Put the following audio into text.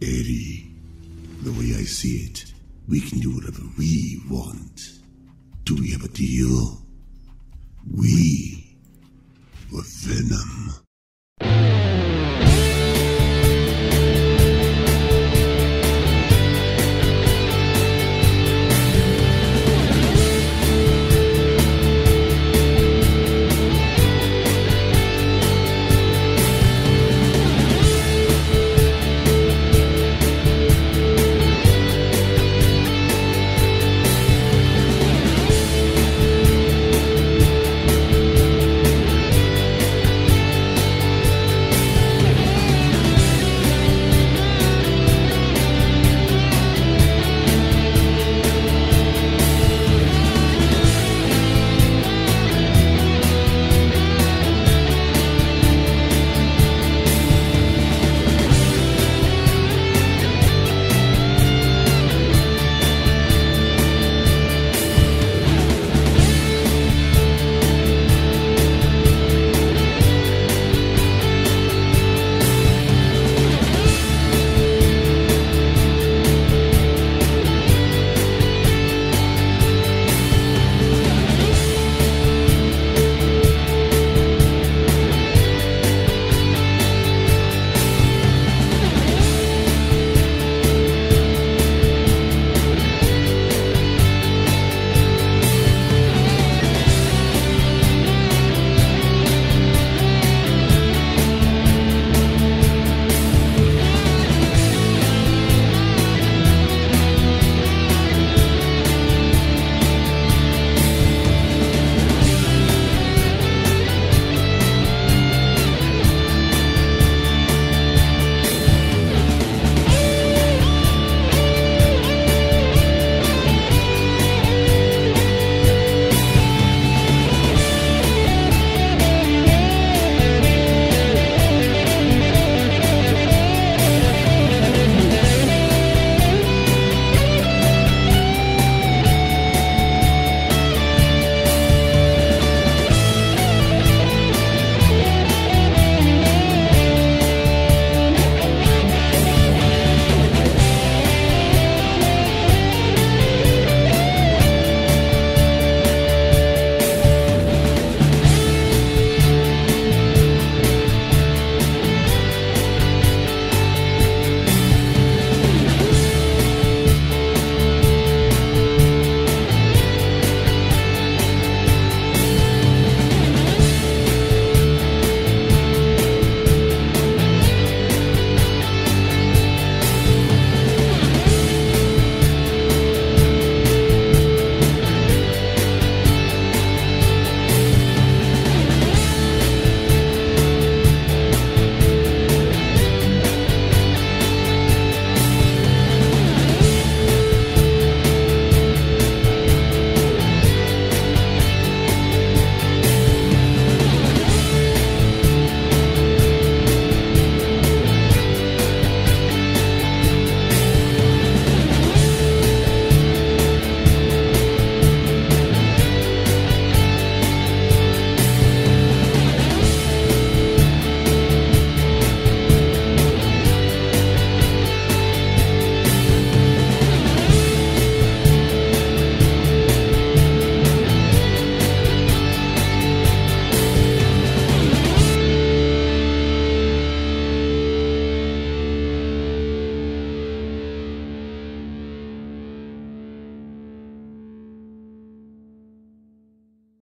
Eddie, the way I see it, we can do whatever we want. Do we have a deal? We were Venom.